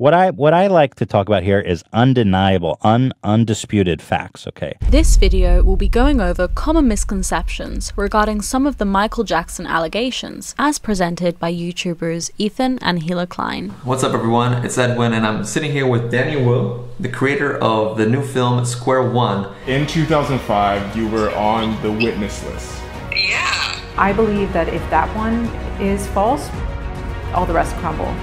What I what I like to talk about here is undeniable, un, undisputed facts. Okay. This video will be going over common misconceptions regarding some of the Michael Jackson allegations, as presented by YouTubers Ethan and Hila Klein. What's up, everyone? It's Edwin, and I'm sitting here with Daniel Wu, the creator of the new film Square One. In 2005, you were on the witness list. Yeah. I believe that if that one is false, all the rest crumble.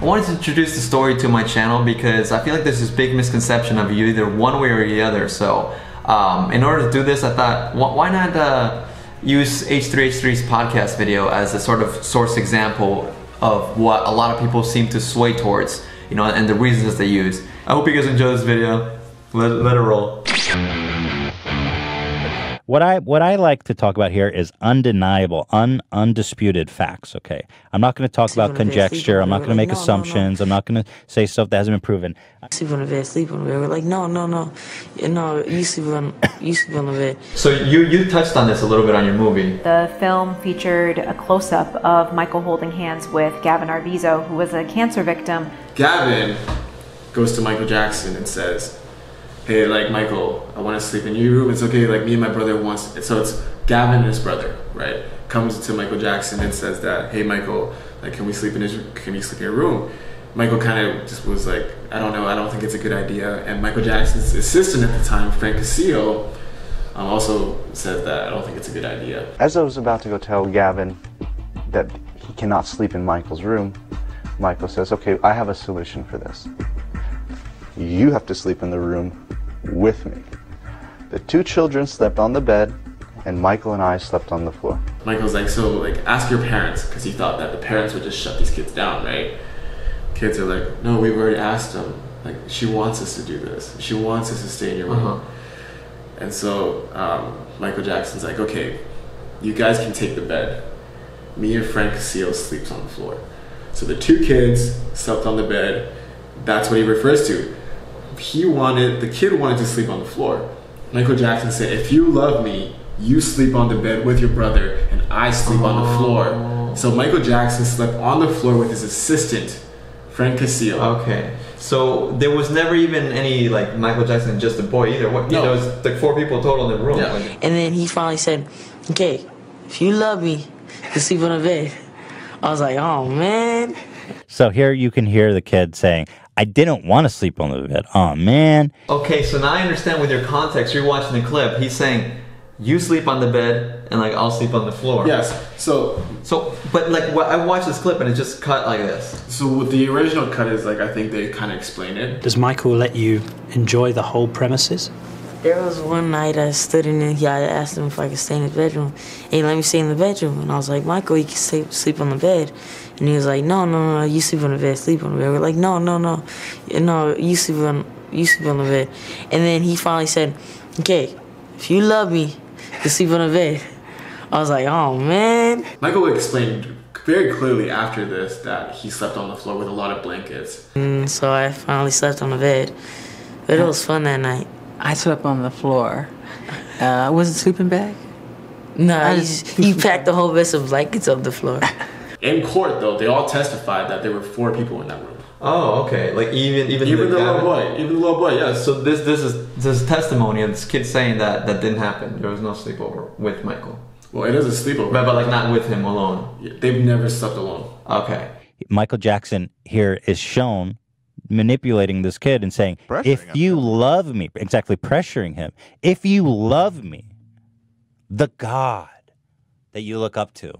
I wanted to introduce the story to my channel because I feel like there's this big misconception of you either one way or the other. So, um, in order to do this, I thought, wh- why not uh, use H3H3's podcast video as a sort of source example of what a lot of people seem to sway towards, you know, and the reasons they use. I hope you guys enjoy this video. Let, let it roll. What I what I like to talk about here is undeniable, un, undisputed facts. Okay, I'm not going to talk about on the bed, sleep conjecture. I'm not going to make assumptions. I'm not going to say stuff that hasn't been proven. Sleep on the bed, sleep on the bed. We're like, no, no, no. Yeah, no, you sleep on, you sleep on the bed. So you you touched on this a little bit on your movie. The film featured a close up of Michael holding hands with Gavin Arvizo, who was a cancer victim. Gavin goes to Michael Jackson and says, "Hey, like Michael, I want to sleep in your room. It's okay. Like me and my brother wants." So it's Gavin and his brother, right? Comes to Michael Jackson and says that, "Hey, Michael, like, can we sleep in his? Can we sleep in your room?" Michael kind of just was like, "I don't know. I don't think it's a good idea." And Michael Jackson's assistant at the time, Frank Cascio, um, also said that I don't think it's a good idea. As I was about to go tell Gavin that he cannot sleep in Michael's room, Michael says, Okay, I have a solution for this. You have to sleep in the room with me. The two children slept on the bed, and Michael and I slept on the floor. Michael's like, so like, ask your parents, because he thought that the parents would just shut these kids down, right? Kids are like, no, we've already asked them. Like, she wants us to do this. She wants us to stay in your room. Uh-huh. And so um, Michael Jackson's like, okay, you guys can take the bed. Me and Frank Cascio sleeps on the floor. So the two kids slept on the bed. That's what he refers to. He wanted the kid wanted to sleep on the floor. Michael Jackson said, "If you love me, you sleep on the bed with your brother, and I sleep on the oh. floor." So Michael Jackson slept on the floor with his assistant, Frank Cascio. Okay. So there was never even any like Michael Jackson just a boy either. What? No. There was like four people total in the room. Yeah. Like, And then he finally said, okay, if you love me, you sleep on the bed. I was like, oh man. So here you can hear the kid saying, "I didn't want to sleep on the bed." Oh man, okay, so now I understand with your context. You're watching the clip. He's saying, "You sleep on the bed, and like I'll sleep on the floor." Yes. So So, but like wh- I watched this clip and it just cut like this. so with the original cut is like I think they kind of explain it. Does Michael let you enjoy the whole premises? There was one night I stood in yeah, I asked him if I could stay in his bedroom. And he let me stay in the bedroom. And I was like, Michael, you can sleep, sleep on the bed. And he was like, no, no, no, you sleep on the bed, sleep on the bed. We're like, no, no, no, no, you sleep on, you sleep on the bed. And then he finally said, okay, if you love me, you sleep on the bed. I was like, oh man. Michael explained very clearly after this that he slept on the floor with a lot of blankets. And so I finally slept on the bed. But it was fun that night. I slept on the floor. Uh, was it sleeping bag? No, I he, just- he packed the whole mess of blankets on the floor. In court, though, they all testified that there were four people in that room. Oh, okay. Like even even Even the little boy, even the little boy, Yeah. So this this is this is testimony of this kid saying that that didn't happen. There was no sleepover with Michael, Well, it is a sleepover. but, but like not with him alone. They've never slept alone. Okay. Michael Jackson here is shown manipulating this kid and saying, "If you love me," exactly pressuring him. If you love me, the God that you look up to,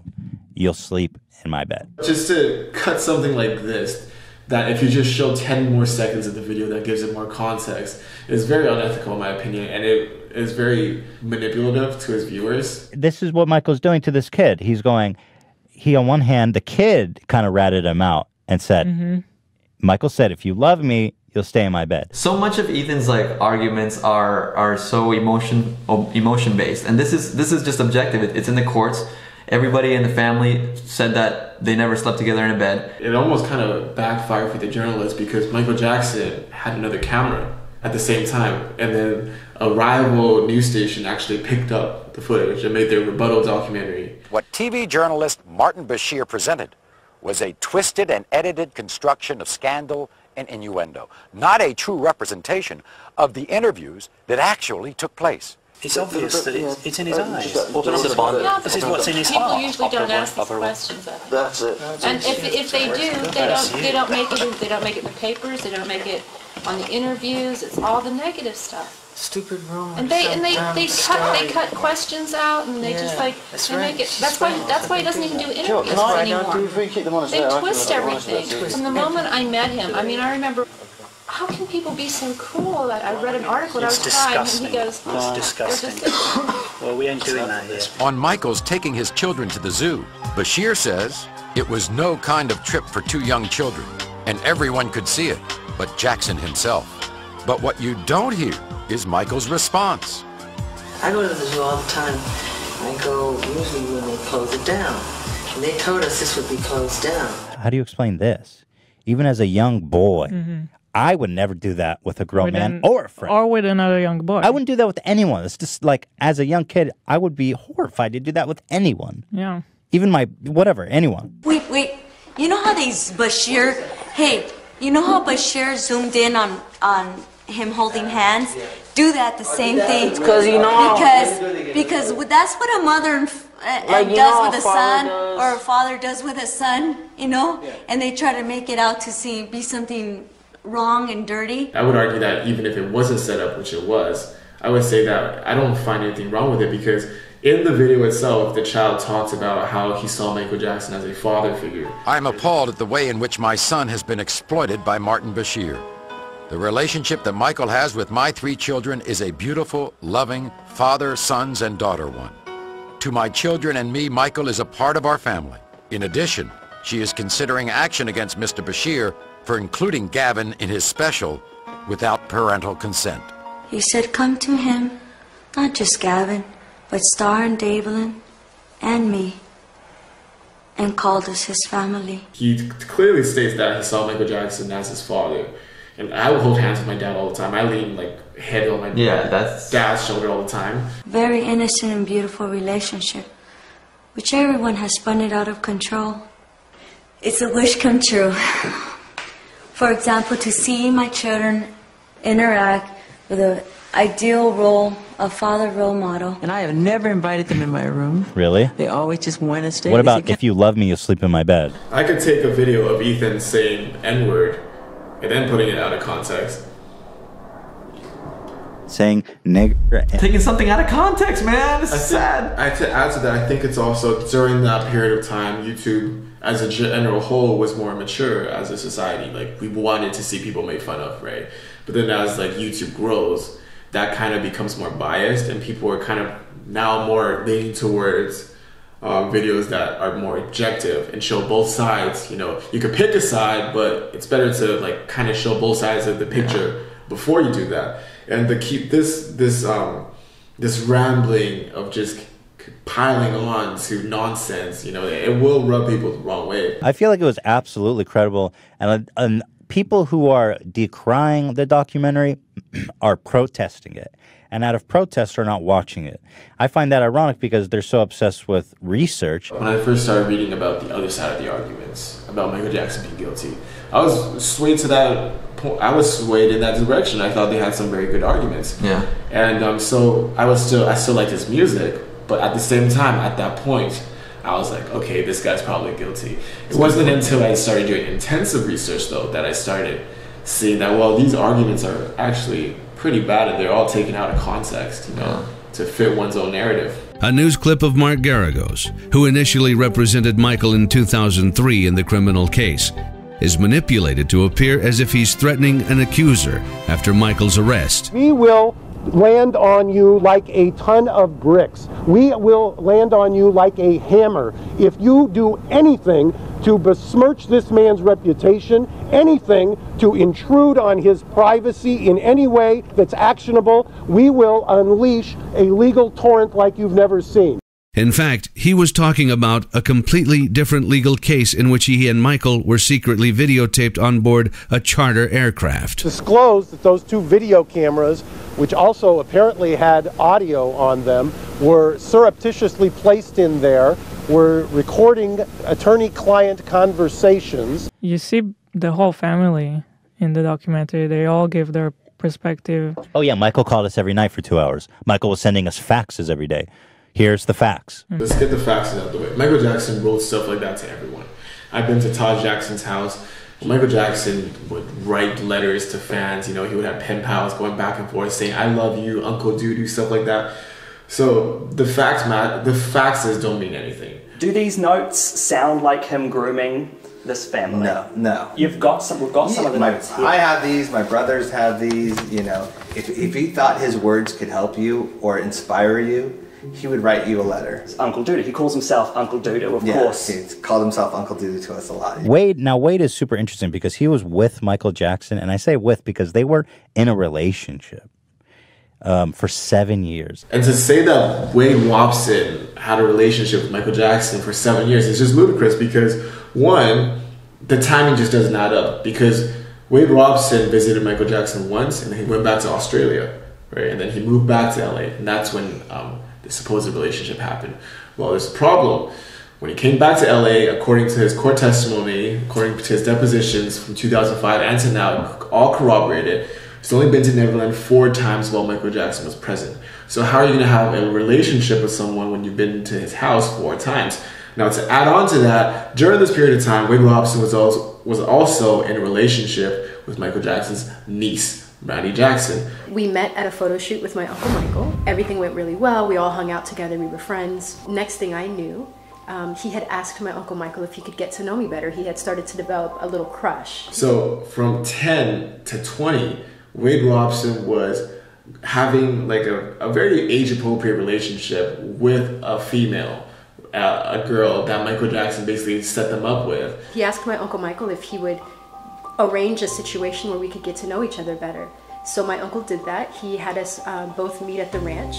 you'll sleep in my bed. Just to cut something like this, that if you just show 10 more seconds of the video that gives it more context, is very unethical in my opinion, and it is very manipulative to his viewers. This is what Michael's doing to this kid. He's going. He on one hand, the kid kind of ratted him out and said, mm-hmm. "Michael said, if you love me, you'll stay in my bed." So much of Ethan's like arguments are are so emotion emotion based, and this is this is just objective. It, it's in the courts. Everybody in the family said that they never slept together in a bed. It almost kind of backfired for the journalist because Michael Jackson had another camera at the same time, and then a rival news station actually picked up the footage and made their rebuttal documentary. What TV journalist Martin Bashir presented was a twisted and edited construction of scandal and innuendo, not a true representation of the interviews that actually took place. It's obvious that it's, it's in his uh, eyes. Yeah, uh, uh, This is what's in his People heart. usually don't ask these questions. That's it. And if, if they do, they don't, they don't make it, they don't make it in the papers, they don't make it on the interviews, it's all the negative stuff. Stupid rumors. And they, and they, dumb they cut, they cut questions out and they just like, that's they right. make it, that's why, that's why he doesn't even do Sure, interviews can I anymore. do free kick them on a They set? I reckon twist they'll do it, honestly, everything. that's. From the moment I met him, I mean, I remember, how can people be so cruel? That I read an article and I It's was crying and he goes, It's disgusting. Well, we ain't doing that here. On Michael's taking his children to the zoo, Bashir says it was no kind of trip for two young children, and everyone could see it, but Jackson himself. But what you don't hear is Michael's response. I go to the zoo all the time. I go usually when they close it down. And they told us this would be closed down. How do you explain this? Even as a young boy, Mhm. I would never do that with a grown With man an- or a friend. Or with another young boy. I wouldn't do that with anyone. It's just like as a young kid, I would be horrified to do that with anyone. Yeah. Even my whatever, anyone. Wait, wait. You know how these Bashir? Hey, you know how Bashir zoomed in on on him holding hands? Do that the same thing. Because you know- Because because that's what a mother and uh, Like, does know with how a son, does. or a father does with a son. You know, and they try to make it out to see be something wrong and dirty. I would argue that even if it wasn't set up, which it was, I would say that I don't find anything wrong with it because in the video itself, the child talks about how he saw Michael Jackson as a father figure. I'm appalled at the way in which my son has been exploited by Martin Bashir. The relationship that Michael has with my three children is a beautiful, loving father, sons, and daughter one. To my children and me, Michael is a part of our family. In addition, she is considering action against Mr. Bashir for including Gavin in his special without parental consent. He said, "Come to him, not just Gavin, but Star and Davellin, and me." And called us his family. He clearly states that he saw Michael Jackson as his father. And I would hold hands with my dad all the time. I lean like head on my Yeah, that's- dad's shoulder all the time. Very innocent and beautiful relationship, which everyone has spun it out of control. It's a wish come true. For example, to see my children interact with an ideal role, a father role model. And I have never invited them in my room. Really? They always just want to stay. What about if you love me, you'll sleep in my bed? I could take a video of Ethan saying N word and then putting it out of context. Saying nigger. Taking something out of context, man. This I is think- sad. I to add to that, I think it's also during that period of time, YouTube, as a general whole, was more mature as a society. Like we wanted to see people made fun of, right? But then as like YouTube grows, that kind of becomes more biased, and people are kind of now more leaning towards um, videos that are more objective and show both sides. You know, you could pick a side, but it's better to like kind of show both sides of the picture before you do that. And the keep this this um this rambling of just piling on to nonsense, you know, it will rub people the wrong way. I feel like it was absolutely credible, and, and people who are decrying the documentary are protesting it, and out of protest are not watching it. I find that ironic because they're so obsessed with research. When I first started reading about the other side of the arguments about Michael Jackson being guilty, I was swayed to that. po- I was swayed in that direction. I thought they had some very good arguments. Yeah. And um, so I was still, I still liked his music, but at the same time, at that point, I was like, okay, this guy's probably guilty. It wasn't until I started doing intensive research, though, that I started seeing that well, these arguments are actually pretty bad, and they're all taken out of context, you know, to fit one's own narrative. A news clip of Mark Geragos, who initially represented Michael in 2003 in the criminal case, is manipulated to appear as if he's threatening an accuser after Michael's arrest. We will land on you like a ton of bricks. We will land on you like a hammer. If you do anything to besmirch this man's reputation, anything to intrude on his privacy in any way that's actionable, we will unleash a legal torrent like you've never seen. In fact, he was talking about a completely different legal case in which he and Michael were secretly videotaped on board a charter aircraft. disclosed that those two video cameras, which also apparently had audio on them, were surreptitiously placed in there, were recording attorney client conversations. You see the whole family in the documentary. They all give their perspective. Oh yeah, Michael called us every night for two hours. Michael was sending us faxes every day. Here's the facts. Mm. Let's get the facts out of the way. Michael Jackson wrote stuff like that to everyone. I've been to Taj Jackson's house. Michael Jackson would write letters to fans. You know, he would have pen pals going back and forth saying "I love you, Uncle Doodoo," stuff like that. So the facts, Matt, the faxes don't mean anything. Do these notes sound like him grooming this family? No, no. You've got some. We've got some of the my, notes here. I have these. My brothers have these. You know, if if he thought his words could help you or inspire you, he would write you a letter. Uncle Doodoo. He calls himself Uncle Doodoo, of yeah, course. He's called himself Uncle Doodoo to us a lot. Wade, now Wade is super interesting because he was with Michael Jackson, and I say with because they were in a relationship um, for seven years. And to say that Wade Robson had a relationship with Michael Jackson for seven years is just ludicrous because one, the timing just doesn't add up because Wade Robson visited Michael Jackson once and he went back to Australia, right? And then he moved back to LA, and that's when um, the supposed relationship happened. Well, there's a problem. When he came back to LA, according to his court testimony, according to his depositions from 2005 and to now, all corroborated, he's only been to Neverland four times while Michael Jackson was present. So how are you going to have a relationship with someone when you've been to his house four times? Now, to add on to that, during this period of time, Wade Robson was also was also in a relationship with Michael Jackson's niece, Brandi Jackson. We met at a photo shoot with my Uncle Michael. Everything went really well. We all hung out together. We were friends. Next thing I knew, um, he had asked my Uncle Michael if he could get to know me better. He had started to develop a little crush. So from 10 to 20, Wade Robson was having like a, a very age appropriate relationship with a female, uh, a girl that Michael Jackson basically set them up with. He asked my Uncle Michael if he would arrange a situation where we could get to know each other better. So my uncle did that. He had us uh, both meet at the ranch.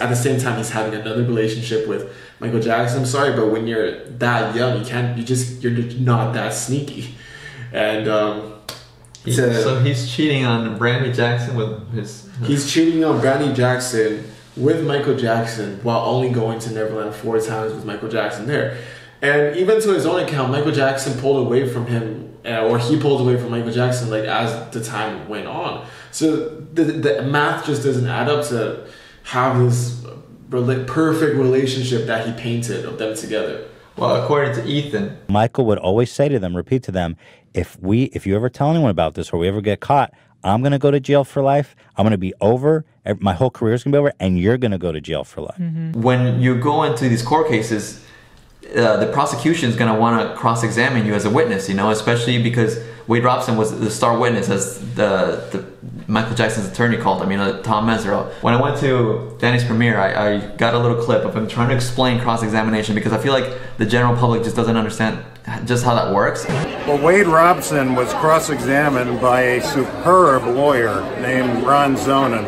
At the same time, he's having another relationship with Michael Jackson. I'm sorry, but when you're that young, you can't. You just you're not that sneaky. And um, He- so he's cheating on Brandi Jackson with his. He's cheating on Brandi Jackson with Michael Jackson while only going to Neverland four times with Michael Jackson there. And even to his own account, Michael Jackson pulled away from him, uh, or he pulled away from Michael Jackson like as the time went on. So the, the math just doesn't add up to have this rela- perfect relationship that he painted of them together. Well, according to Ethan, Michael would always say to them, repeat to them, if we, if you ever tell anyone about this or we ever get caught, I'm gonna go to jail for life. I'm gonna be over. My whole career is gonna be over, and you're gonna go to jail for life. when you go into these court cases, uh, the prosecution is going to want to cross-examine you as a witness. You know, especially because Wade Robson was the star witness, as the, the Michael Jackson's attorney called him. You know, Tom Mesereau. When I went to Danny's premiere, I, I got a little clip of him trying to explain cross-examination because I feel like the general public just doesn't understand just how that works. Well, Wade Robson was cross-examined by a superb lawyer named Ron Zonen,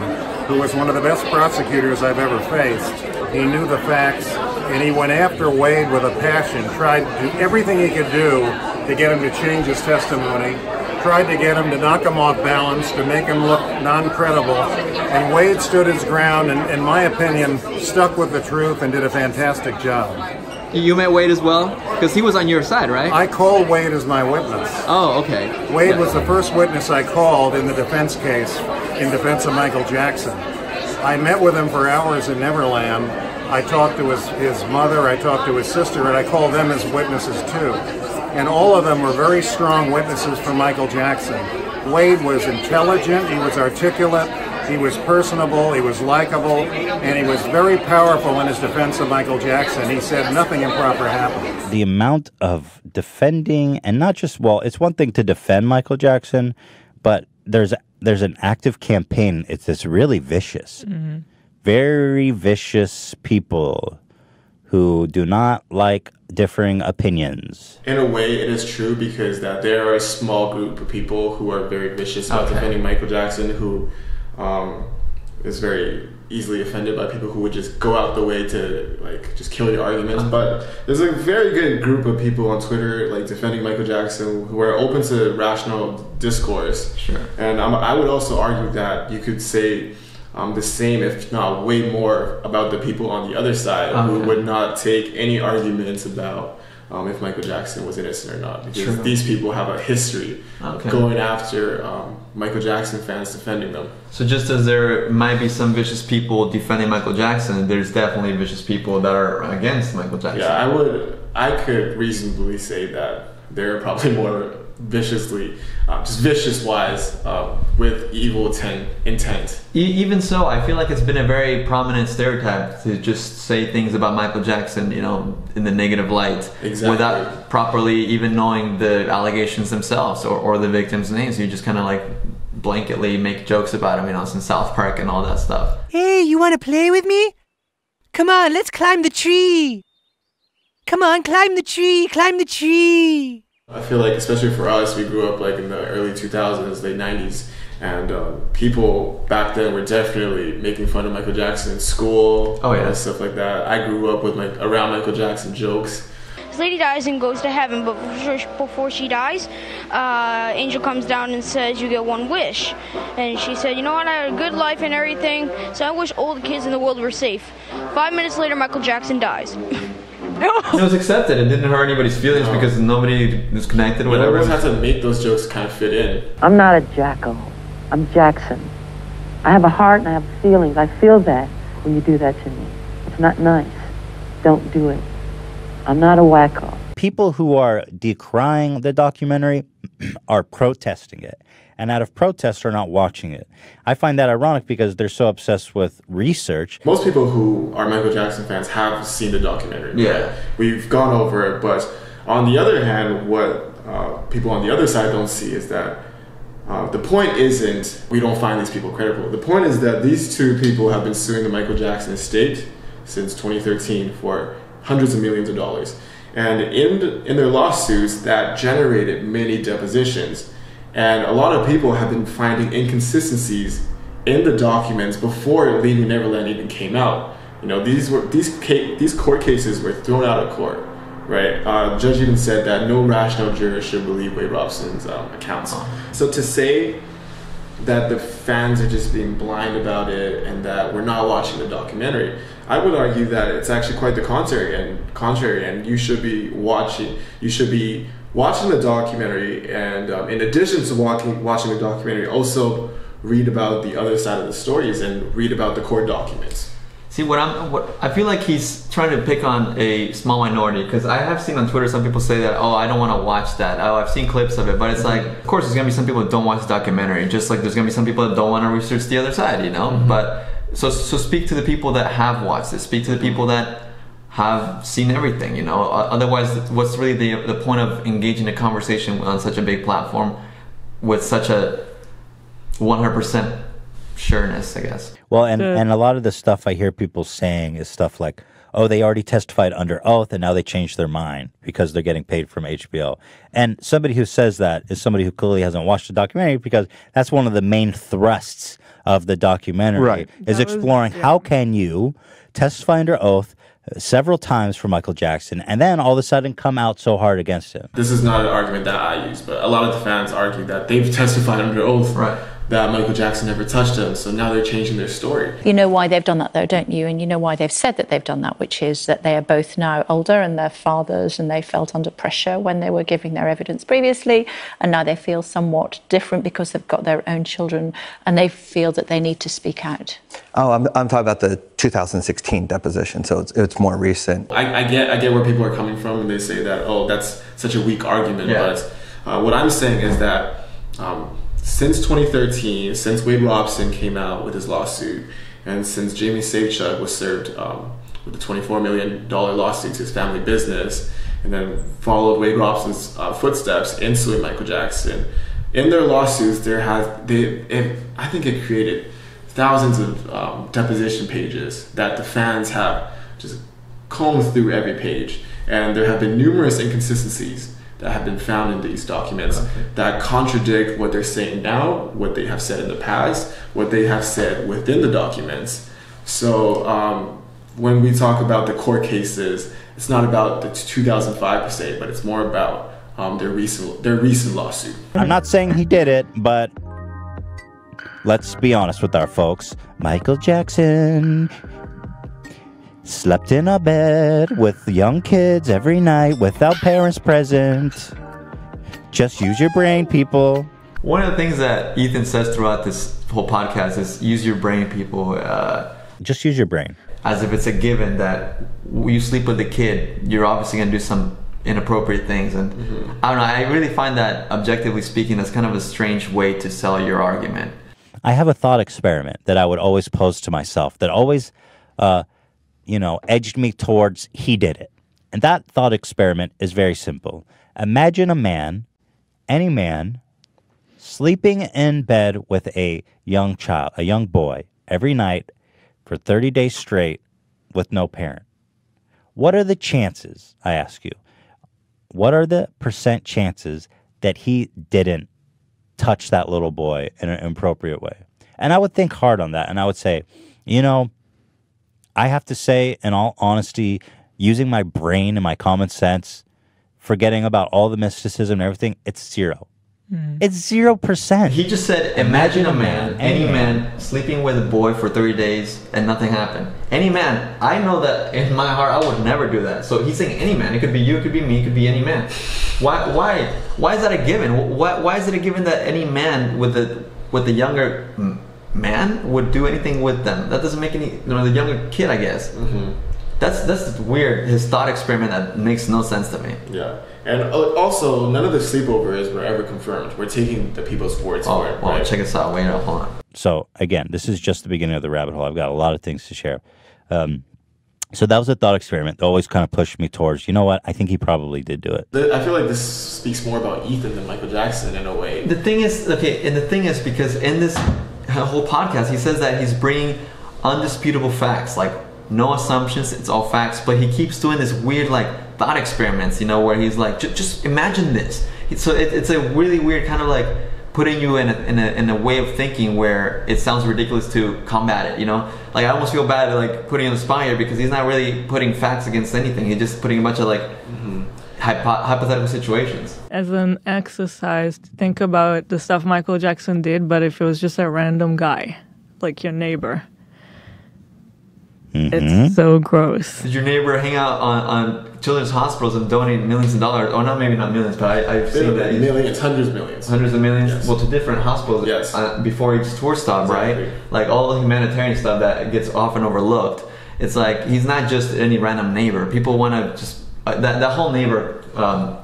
who was one of the best prosecutors I've ever faced. He knew the facts, and he went after Wade with a passion, tried to do everything he could do to get him to change his testimony, tried to get him to knock him off balance, to make him look non-credible, and Wade stood his ground, and in my opinion, stuck with the truth and did a fantastic job. You met Wade as well? Because he was on your side, right? I called Wade as my witness. Oh, okay. Wade Yeah. was the first witness I called in the defense case in defense of Michael Jackson. I met with him for hours in Neverland. I talked to his, his mother, I talked to his sister, and I called them as witnesses too. And all of them were very strong witnesses for Michael Jackson. Wade was intelligent, he was articulate, he was personable, he was likable, and he was very powerful in his defense of Michael Jackson. He said nothing improper happened. The amount of defending, and not just well, it's one thing to defend Michael Jackson, but there's there's an active campaign. It's this really vicious, mm-hmm. Very vicious people who do not like differing opinions. In a way, it is true because that there are a small group of people who are very vicious about Okay. defending Michael Jackson, who um, is very easily offended by people who would just go out the way to like just kill your arguments. But there's a very good group of people on Twitter like defending Michael Jackson who are open to rational discourse. Sure. And um, I would also argue that you could say. Um, the same, if not way more, about the people on the other side who would not take any arguments about um, if Michael Jackson was innocent or not because True. these people have a history Okay. going after um, Michael Jackson fans defending them. So just as there might be some vicious people defending Michael Jackson, there's definitely vicious people that are against Michael Jackson. Yeah, I would. I could reasonably say that there are probably more viciously, uh, just vicious wise, uh, with evil ten, intent. E- even so, I feel like it's been a very prominent stereotype to just say things about Michael Jackson, you know, in the negative light, Exactly. without properly even knowing the allegations themselves or, or the victims' names. You just kind of like blanketly make jokes about him, you know, since South Park and all that stuff. Hey, you want to play with me? Come on, let's climb the tree. Come on, climb the tree, climb the tree. I feel like, especially for us, we grew up like in the early 2000s, late 90s, and um, people back then were definitely making fun of Michael Jackson in school. Oh, yeah. and stuff like that. I grew up with like around Michael Jackson jokes. This lady dies and goes to heaven, but before she, before she dies, uh, angel comes down and says, "You get one wish." And she said, "You know what? I had a good life and everything, so I wish all the kids in the world were safe." Five minutes later, Michael Jackson dies. It was accepted. It didn't hurt anybody's feelings because nobody was connected, We whatever. always have to make those jokes kind of fit in. I'm not a jackal. I'm Jackson. I have a heart and I have feelings. I feel that when you do that to me. It's not nice. Don't do it. I'm not a wacko. People who are decrying the documentary are protesting it. And out of protest are not watching it. I find that ironic because they're so obsessed with research. Most people who are Michael Jackson fans have seen the documentary. Yeah. right? We've gone over it, but on the other hand, what uh, people on the other side don't see is that uh, the point isn't we don't find these people credible. The point is that these two people have been suing the Michael Jackson estate since 2013 for hundreds of millions of dollars. And in, in their lawsuits, that generated many depositions. And a lot of people have been finding inconsistencies in the documents before Leaving Neverland even came out. You know, these were these ca- these court cases were thrown out of court, right? Uh, judge even said that no rational juror should believe Wade Robson's um, accounts. So to say that the fans are just being blind about it and that we're not watching the documentary, I would argue that it's actually quite the contrary and contrary, and you should be watching. You should be watching the documentary, and um, in addition to walking, watching the documentary, also read about the other side of the stories and read about the court documents. See what I'm what I feel like he's trying to pick on a small minority because I have seen on Twitter some people say that oh I don't want to watch that. Oh I've seen clips of it. But it's like of course there's gonna be some people that don't watch the documentary just like there's gonna be some people that don't want to research the other side you know? But so so speak to the people that have watched it. Speak to the people that have seen everything you know otherwise what's really the the point of engaging a conversation on such a big platform with such a 100% sureness I guess Well, and, and a lot of the stuff I hear people saying is stuff like, oh, they already testified under oath and now they changed their mind because they're getting paid from HBO. And somebody who says that is somebody who clearly hasn't watched the documentary because that's one of the main thrusts of the documentary Right. is That was- exploring how can you testify under oath several times for Michael Jackson and then all of a sudden come out so hard against him. This is not an argument that I use, but a lot of the fans argue that they've testified under oath that Michael Jackson never touched them, so now they're changing their story. You know why they've done that, though, don't you? And you know why they've said that they've done that, which is that they are both now older and they're fathers and they felt under pressure when they were giving their evidence previously. And now they feel somewhat different because they've got their own children and they feel that they need to speak out. Oh, I'm, I'm talking about the 2016 deposition, so it's, it's more recent. I, I get I get where people are coming from when they say that oh that's such a weak argument, Yeah. but uh, what I'm saying is that um, since 2013, since Wade Robson came out with his lawsuit, and since Jamie Safechuck was served um, with a 24 million dollar lawsuit to his family business, and then followed Wade Robson's uh, footsteps in suing Michael Jackson, in their lawsuits there has they it, I think it created thousands of um, deposition pages that the fans have just combed through every page, and there have been numerous inconsistencies that have been found in these documents that contradict what they're saying now, what they have said in the past, what they have said within the documents. So um, when we talk about the court cases, it's not about the 2005 per se, but it's more about um, their recent their recent lawsuit. I'm not saying he did it, but let's be honest with our folks. Michael Jackson slept in a bed with young kids every night without parents present. Just use your brain, people. One of the things that Ethan says throughout this whole podcast is use your brain, people. Uh, Just use your brain. As if it's a given that you sleep with a kid, you're obviously going to do some inappropriate things. And I don't know, I really find that, objectively speaking, that's kind of a strange way to sell your argument. I have a thought experiment that I would always pose to myself that always, uh, you know, edged me towards he did it. And that thought experiment is very simple. Imagine a man, any man, sleeping in bed with a young child, a young boy, every night for 30 days straight with no parent. What are the chances, I ask you, what are the percent chances that he didn't touch that little boy in an inappropriate way? And I would think hard on that and I would say, you know, I have to say, in all honesty, using my brain and my common sense, forgetting about all the mysticism and everything, it's zero. Hmm. It's zero percent. He just said, imagine a man, any man, sleeping with a boy for 30 days and nothing happened. Any man, I know that in my heart I would never do that. So he's saying any man. It could be you, it could be me, it could be any man. Why? Why? Why is that a given? Why? Why is it a given that any man with a with a younger m- man would do anything with them? That doesn't make any. You know, the younger kid, I guess. That's that's weird. His thought experiment that makes no sense to me. Yeah. And uh, also, none of the sleepovers were ever confirmed. We're taking the people's words for it. Well, right? check us out. Wait, hold on. So again, this is just the beginning of the rabbit hole. I've got a lot of things to share. Um, so that was a thought experiment that always kind of pushed me towards, you know what? I think he probably did do it. The- I feel like this speaks more about Ethan than Michael Jackson in a way. The thing is, okay, and the thing is because in this whole podcast, he says that he's bringing undisputable facts, like no assumptions, it's all facts. But he keeps doing this weird, like thought experiments, you know, where he's like, "Ju- just imagine this. So it, it's a really weird kind of like putting you in a, in a in a way of thinking where it sounds ridiculous to combat it. You know, like I almost feel bad like putting on the spot here because he's not really putting facts against anything. He's just putting a bunch of like hypo- hypothetical situations. As an exercise, think about the stuff Michael Jackson did, but if it was just a random guy, like your neighbor. Mm-hmm. It's so gross. Did your neighbor hang out on, on children's hospitals and donate millions of dollars? Or not, maybe not millions, but I, I've seen that. millions, hundreds of millions. Hundreds of millions? Well, to different hospitals yes. uh, before each tour stop, right? Like all the humanitarian stuff that gets often overlooked. It's like he's not just any random neighbor. People want to just. Uh, that, that whole neighbor um,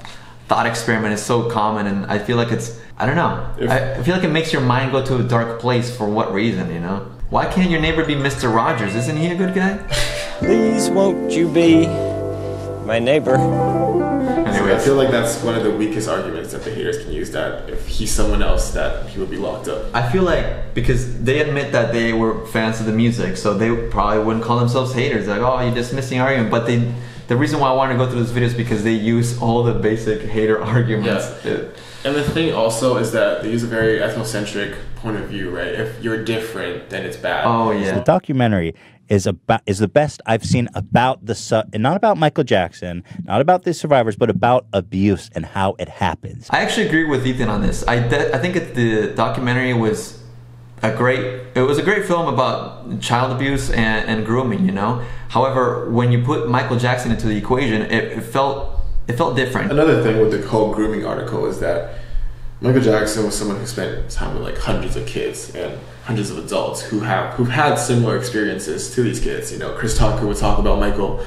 thought experiment is so common, and I feel like it's. I don't know. I, I feel like it makes your mind go to a dark place for what reason, you know? Why can't your neighbor be Mr. Rogers? Isn't he a good guy? Please won't you be my neighbor? Anyway, I feel like that's one of the weakest arguments that the haters can use. That if he's someone else, that he would be locked up. I feel like because they admit that they were fans of the music, so they probably wouldn't call themselves haters. Like, oh, you're dismissing argument. But they, the reason why I want to go through this video is because they use all the basic hater arguments. It- And the thing also is that they use a very ethnocentric point of view, right? If you're different, then it's bad. Oh yeah. The documentary is about is the best I've seen about the su- and not about Michael Jackson, not about the survivors, but about abuse and how it happens. I actually agree with Ethan on this. I, de- I think it, the documentary was a great. It was a great film about child abuse and, and grooming. You know. However, when you put Michael Jackson into the equation, it, it felt it felt different. Another thing with the whole grooming article is that Michael Jackson was someone who spent time with like hundreds of kids and hundreds of adults who have who've had similar experiences to these kids. You know, Chris Tucker would talk about Michael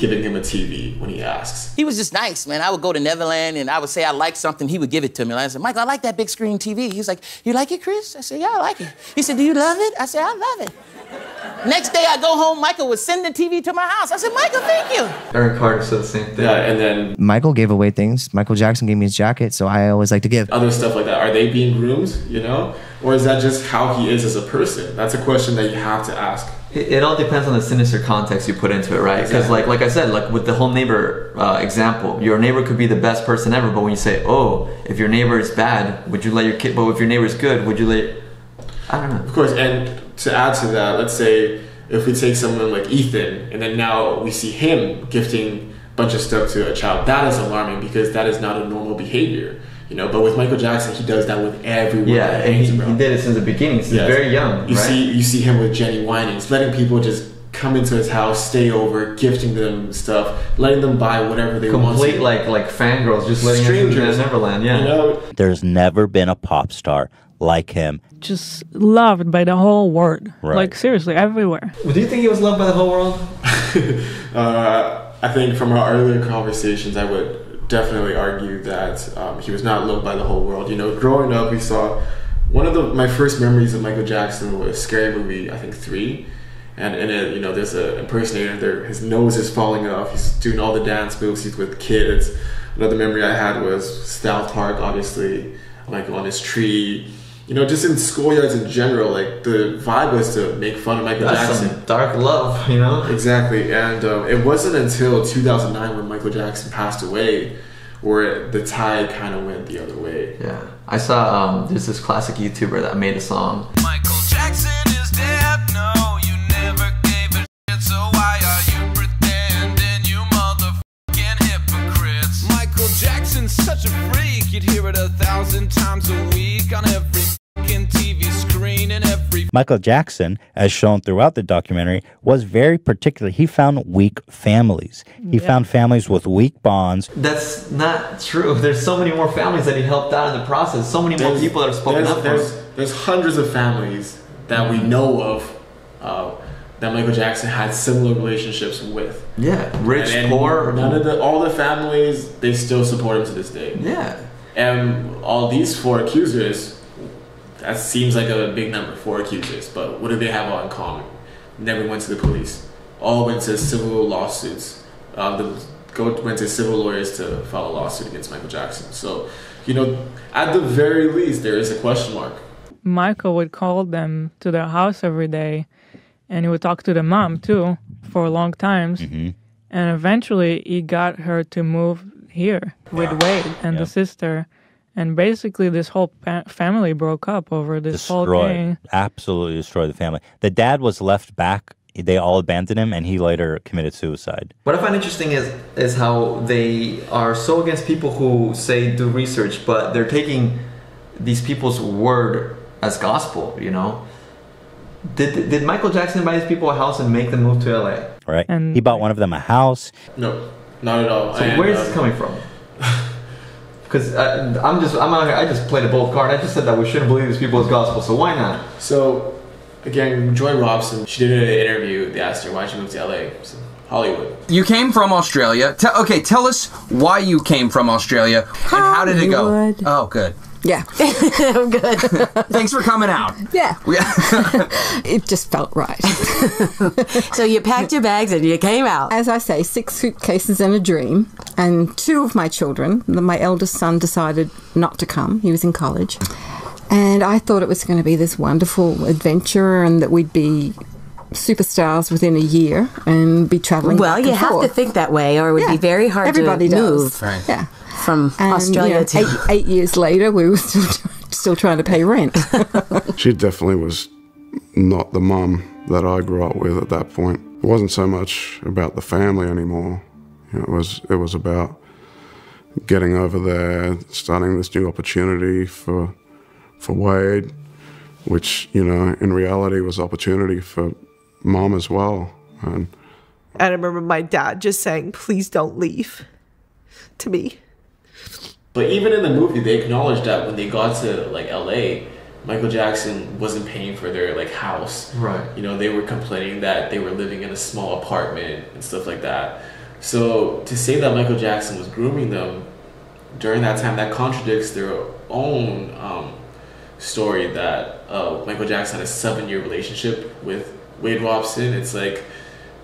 giving him a TV when he asks. He was just nice, man. I would go to Neverland and I would say I like something. He would give it to me. And I said, Michael, I like that big screen TV. He's like, You like it, Chris? I said, Yeah, I like it. He said, Do you love it? I said, I love it. Next day I go home, Michael would send the TV to my house. I said, Michael, thank you. Aaron Carter said the same thing. Yeah, and then Michael gave away things. Michael Jackson gave me his jacket, so I always like to give. other stuff like that. Are they being groomed? You know, or is that just how he is as a person? That's a question that you have to ask. It, it all depends on the sinister context you put into it, right? Because Exactly. like like I said, like with the whole neighbor uh, example, your neighbor could be the best person ever, but when you say, oh, if your neighbor is bad, would you let your kid? But if your neighbor is good, would you let? I don't know. Of course, and to add to that, let's say if we take someone like Ethan, and then now we see him gifting a bunch of stuff to a child, that is alarming because that is not a normal behavior. You know, but with Michael Jackson, he does that with everyone. Yeah, that and he, he did it since the beginning, since Yes. very young. You right? see, you see him with Jenny Winings, letting people just come into his house, stay over, gifting them stuff, letting them buy whatever they want. Complete like like fangirls, just letting us into Strangers. Neverland. Yeah. You know, There's never been a pop star like him. Just loved by the whole world. Right. Like seriously, everywhere. Do you think he was loved by the whole world? Uh, I think from our earlier conversations, I would definitely argue that um, he was not loved by the whole world. You know, growing up, we saw one of the my first memories of Michael Jackson was Scary Movie, I think three, and in it, you know, there's an impersonator there. His nose is falling off. He's doing all the dance moves. He's with kids. Another memory I had was South Park, obviously, like on his tree. You know, just in schoolyards in general, like the vibe was to make fun of Michael That's Jackson. some dark love, you know. Exactly, and um, it wasn't until 2009 when Michael Jackson passed away where the tide kind of went the other way. Yeah, I saw um, there's this classic YouTuber that made a song. Michael Jackson is dead. No, you never gave a shit. So why are you pretending, you motherfucking hypocrites? Michael Jackson's such a freak. You'd hear it a thousand times a week on every fucking TV screen and every. Michael Jackson, as shown throughout the documentary, was very particular. He found weak families. He Yeah. found families with weak bonds. That's not true. There's so many more families that he helped out in the process. So many more people that have spoken there's, up for there's, him. there's hundreds of families that we know of uh, that Michael Jackson had similar relationships with. Yeah, rich, And- and poor. None of the all the families they still support him to this day. Yeah, and all these four accusers. That seems like a big number, four accusers. But what do they have all in common? Never went to the police. All went to civil lawsuits. Uh, the go went to civil lawyers to file a lawsuit against Michael Jackson. So, you know, at the very least, there is a question mark. Michael would call them to their house every day, and he would talk to the mom too for long times. And eventually, he got her to move here with Wade and the sister. And basically, this whole pa- family broke up over this whole Destroyed. thing. Absolutely destroyed the family. The dad was left back. They all abandoned him, and he later committed suicide. What I find interesting is is how they are so against people who say do research, but they're taking these people's word as gospel. You know, did did Michael Jackson buy these people a house and make them move to LA? Right? And he bought one of them a house. No, not at all. So And, where is uh, this coming from? Because I'm just I'm out here. I just played a bold card. I just said that we shouldn't believe these people as gospel. So why not? So, again, Joy Robson, she did an interview. They asked her why she moved to LA. So, Hollywood. You came from Australia. Te- okay, tell us why you came from Australia and how did it go? Oh, good. Yeah, I'm good. Thanks for coming out. Yeah. it just felt right. so you packed your bags and you came out. As I say, six suitcases and a dream. And two of my children, my eldest son decided not to come. He was in college. And I thought it was going to be this wonderful adventure and that we'd be superstars within a year and be traveling. Well, back you and have forth. to think that way, or it would Yeah, be very hard everybody to does. move Right. Yeah. From And, Australia you know, to. eight, eight years later, we were still still trying to pay rent. She definitely was not the mum that I grew up with at that point. It wasn't so much about the family anymore. You know, it was it was about getting over there, starting this new opportunity for for Wade, which you know in reality was opportunity for mom as well. And I remember my dad just saying, please don't leave to me. But even in the movie, they acknowledged that when they got to like LA, Michael Jackson wasn't paying for their like house. Right. You know, they were complaining that they were living in a small apartment and stuff like that. So to say that Michael Jackson was grooming them during that time, that contradicts their own um, story that uh, Michael Jackson had a seven-year relationship with Wade Robson. It's like,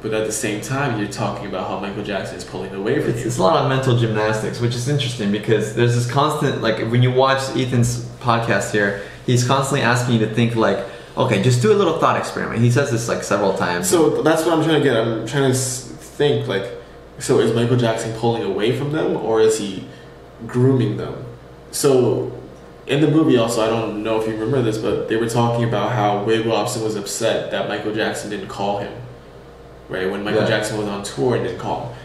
but at the same time, you're talking about how Michael Jackson is pulling away from It's, you. it's a lot of mental gymnastics, which is interesting because there's this constant like when you watch Ethan's podcast here, he's constantly asking you to think like, okay, just do a little thought experiment. He says this like several times. So that's what I'm trying to get. I'm trying to think like, so is Michael Jackson pulling away from them or is he grooming them? So in the movie, also, I don't know if you remember this, but they were talking about how Wade Robson was upset that Michael Jackson didn't call him, right? When Michael Yeah. Jackson was on tour and didn't call him.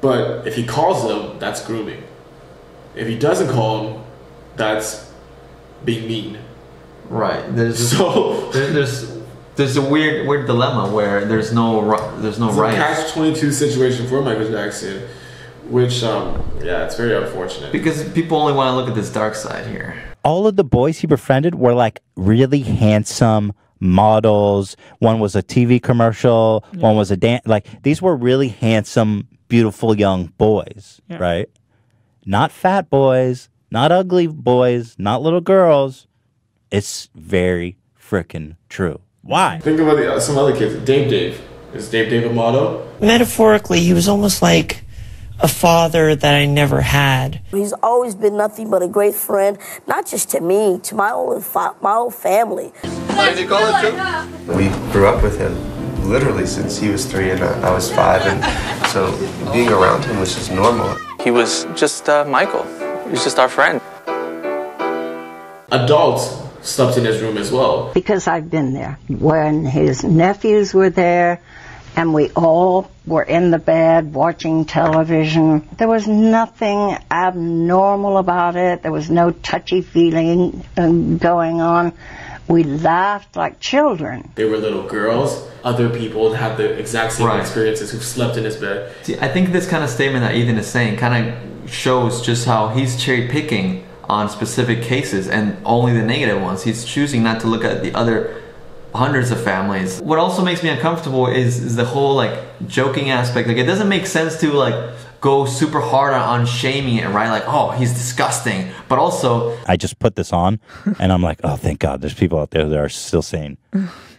But if he calls them, that's grooming. If he doesn't call him, that's being mean. Right. There's So- there, there's there's a weird weird dilemma where there's no there's no It's a right. catch twenty two situation for Michael Jackson, which um yeah, it's very unfortunate. Because people only want to look at this dark side here. all of the boys he befriended were like really handsome models. One was a TV commercial, one was a dance. Like these were really handsome, beautiful young boys, Yeah. right? Not fat boys, not ugly boys, not little girls. It's very freaking true. Why? Think about the, uh, some other kids. Dave Dave. Is Dave Dave a model? Metaphorically, he was almost like a father that I never had. He's always been nothing but a great friend, not just to me, to my whole fa- my whole family. We grew up with him literally since he was three and I I was five, and so being around him was just normal. He was just uh, Michael. He was just our friend. Adults slept in his room as well. because I've been there. When his nephews were there and we all were in the bed watching television, there was nothing abnormal about it. There was no touchy feeling um, going on. We laughed like children. They were little girls. Other people had the exact same Right. experiences who slept in his bed. See, I think this kind of statement that Ethan is saying kind of shows just how he's cherry picking on specific cases and only the negative ones. He's choosing not to look at the other hundreds of families. What also makes me uncomfortable is, is the whole like joking aspect. Like it doesn't make sense to like go super hard on, shaming it, right? Like, oh, he's disgusting. But also, I just put this on and I'm like, oh, thank God there's people out there that are still saying,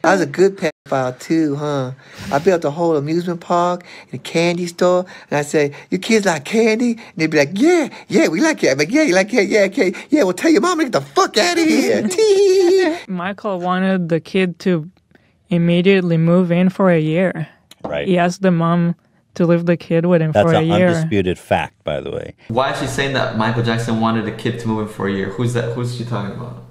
I was a good pedophile too, huh? I built a whole amusement park and a candy store, and I say, "You kids like candy?" And they'd be like, "Yeah, yeah, we like it." I'm like, "Yeah, you like it? Yeah, okay, yeah." Well, tell your mom to get the fuck out of here. Michael wanted the kid to immediately move in for a year. Right. He asked the mom to leave the kid with him that's for a year. That's an undisputed fact, by the way. why is she saying that Michael Jackson wanted a kid to move in for a year? Who's that? Who's she talking about?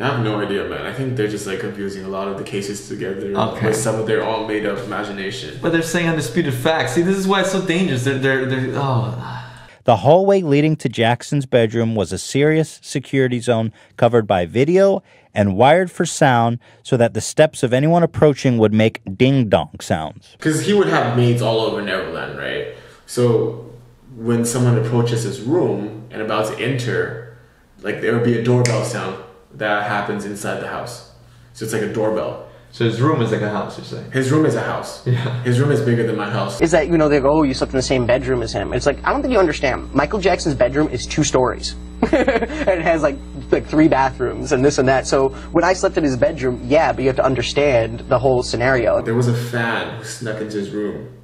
I have no idea, man. I think they're just like confusing a lot of the cases together Okay. with some of their all made up imagination. But they're saying undisputed facts. See, this is why it's so dangerous. They're, they're, they're, oh. The hallway leading to Jackson's bedroom was a serious security zone covered by video and wired for sound so that the steps of anyone approaching would make ding dong sounds. Because he would have maids all over Neverland, right? So when someone approaches his room and about to enter, like there would be a doorbell sound that happens inside the house. So it's like a doorbell. So his room is like a house, you're saying? His room is a house. Yeah. His room is bigger than my house. Is that, you know, they go, oh, you slept in the same bedroom as him. It's like, I don't think you understand. Michael Jackson's bedroom is two stories. and it has like like three bathrooms and this and that. So when I slept in his bedroom, yeah, but you have to understand the whole scenario. There was a fan who snuck into his room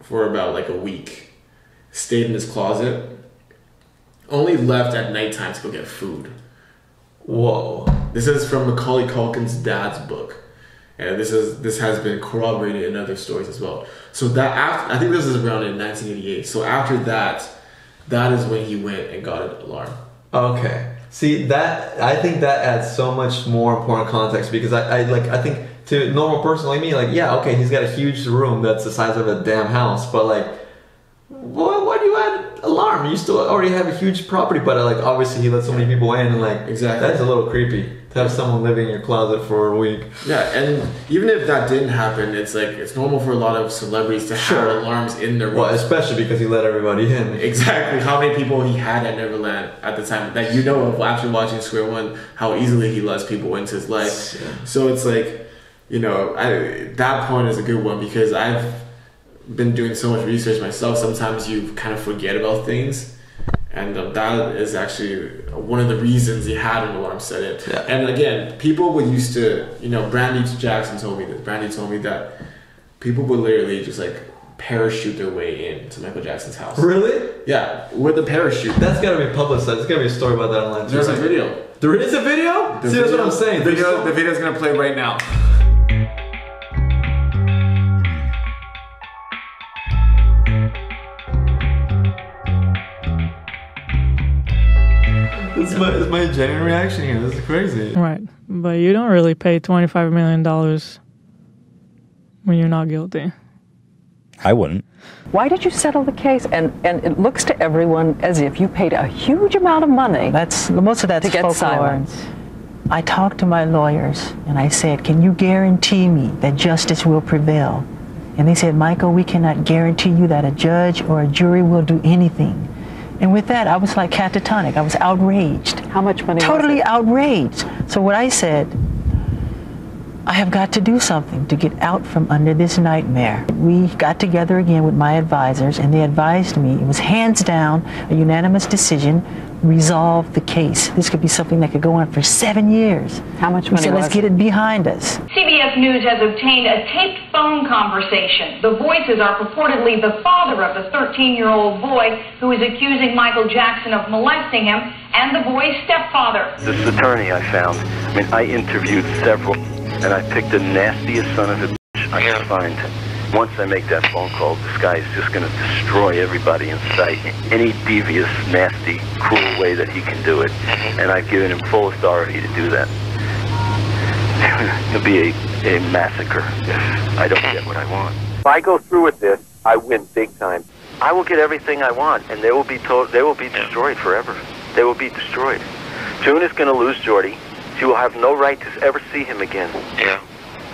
for about like a week, stayed in his closet, only left at nighttime to go get food. Whoa. This is from Macaulay Culkin's dad's book. And this is this has been corroborated in other stories as well. So that after, I think this is around in 1988. So after that, that is when he went and got an alarm. Okay. See that I think that adds so much more important context because I, I like I think to a normal person like me like yeah okay he's got a huge room that's the size of a damn house but like why, why you add alarm you still already have a huge property but like obviously he let so many people in and like Exactly. that's a little creepy to have someone living in your closet for a week Yeah, and even if that didn't happen, it's like it's normal for a lot of celebrities to Sure. have alarms in their well especially because he let everybody in Exactly. How many people he had at Neverland at the time that you know of after watching Square One, how easily he lets people into his life. So it's like, you know, I, that point is a good one because I've been doing so much research myself. Sometimes you kind of forget about things. And um, that is actually one of the reasons he had an alarm set it. And again, people would used to, you know, Brandi Jackson told me this. Brandy told me that people would literally just like parachute their way in to Michael Jackson's house. Really? Yeah, with a parachute. that's gotta be publicized there's gotta be a story about that online too, There's a video. there is a video The see that's what video- I'm saying The video, so- the video's gonna play right now. My, this is my genuine reaction here. This is crazy. Right. But you don't really pay $25 million when you're not guilty. I wouldn't. Why did you settle the case? And and it looks to everyone as if you paid a huge amount of money. That's most of that's to get folklore. silence. I talked to my lawyers and I said, Can you guarantee me that justice will prevail? And they said, Michael, we cannot guarantee you that a judge or a jury will do anything. And with that, I was like catatonic. I was outraged. How much money? Totally outraged. So what I said, I have got to do something to get out from under this nightmare. We got together again with my advisors, and they advised me it was hands down a unanimous decision. Resolve the case. This could be something that could go on for seven years. How much money So let's was get it behind us. CBS News has obtained a taped phone conversation. The voices are purportedly the father of the 13 year old boy who is accusing Michael Jackson of molesting him and the boy's stepfather. This attorney I found, I mean, I interviewed several, and I picked the nastiest son of a bitch I could find. Once I make that phone call, this guy is just going to destroy everybody in sight. Any devious, nasty, cruel way that he can do it. Mm-hmm. And I've given him full authority to do that. It'll be a, a massacre if I don't get what I want. If I go through with this, I win big time. I will get everything I want, and they will be told they will be destroyed forever. They will be destroyed. June is going to lose Jordy. She will have no right to ever see him again. Yeah.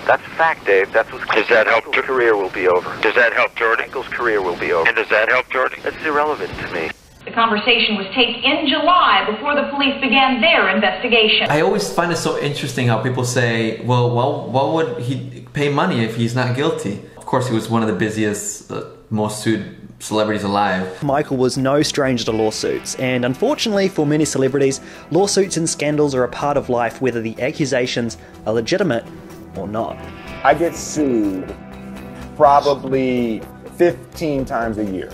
That's a fact, Dave. That's what's Does that help? Michael's career will be over. Does that help Jordan? Michael's career will be over. And does that help Jordan? That's irrelevant to me. The conversation was taped in July before the police began their investigation. I always find it so interesting how people say, well, well, why would he pay money if he's not guilty? Of course, he was one of the busiest, uh, most sued celebrities alive. Michael was no stranger to lawsuits, and unfortunately for many celebrities, lawsuits and scandals are a part of life whether the accusations are legitimate or not. I get sued probably 15 times a year.